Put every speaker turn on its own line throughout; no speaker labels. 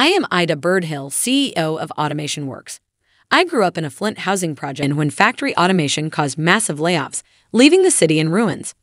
I am Ida Byrd-Hill, CEO of Automation Workz. I grew up in a Flint housing project and when factory automation caused massive layoffs, leaving the city in ruins.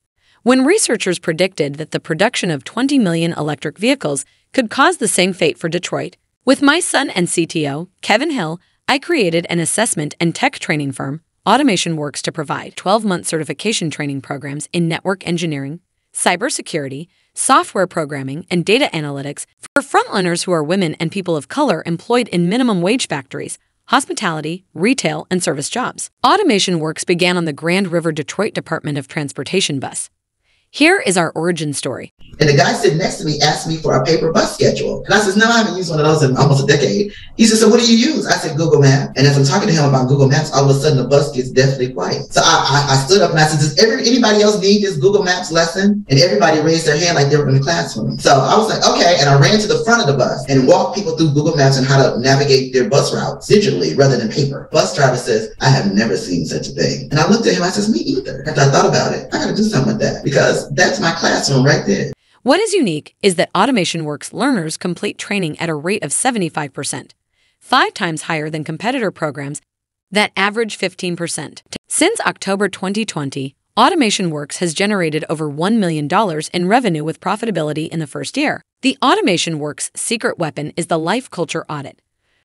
When researchers predicted that the production of 20 million electric vehicles could cause the same fate for Detroit, with my son and CTO, Kevin Hill, I created an assessment and tech training firm, Automation Workz, to provide 12 month certification training programs in network engineering, cybersecurity, software programming, and data analytics for frontliners who are women and people of color employed in minimum wage factories, hospitality, retail, and service jobs. Automation Workz began on the Grand River Detroit Department of Transportation bus. Here is our origin story.
And the guy sitting next to me asked me for a paper bus schedule. And I said, no, I haven't used one of those in almost a decade. He said, so what do you use? I said, Google Maps. And as I'm talking to him about Google Maps, all of a sudden the bus gets deathly quiet. So I, I, I stood up and I said, does every, anybody else need this Google Maps lesson? And everybody raised their hand like they were in the classroom. So I was like, okay. And I ran to the front of the bus and walked people through Google Maps and how to navigate their bus routes digitally rather than paper. Bus driver says, I have never seen such a thing. And I looked at him, I said, me either. After I thought about it, I got to do something with that because that's my class classroom right there.
What is unique is that Automation Workz learners complete training at a rate of 75%, five times higher than competitor programs that average 15%. Since October 2020, Automation Workz has generated over $1 million in revenue with profitability in the first year. The Automation Workz secret weapon is the Life Culture Audit,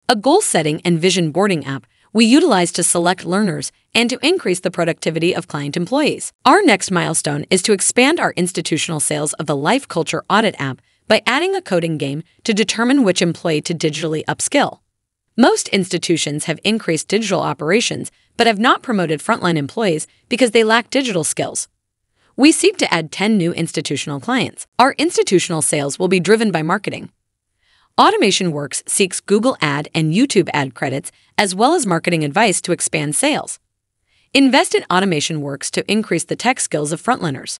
a goal setting and vision boarding app we utilize to select learners and to increase the productivity of client employees. Our next milestone is to expand our institutional sales of the Life Culture Audit app by adding a coding game to determine which employee to digitally upskill. Most institutions have increased digital operations but have not promoted frontline employees because they lack digital skills. We seek to add 10 new institutional clients. Our institutional sales will be driven by marketing. Automation Workz seeks Google Ad and YouTube ad credits as well as marketing advice to expand sales. Invest in Automation Workz to increase the tech skills of frontliners.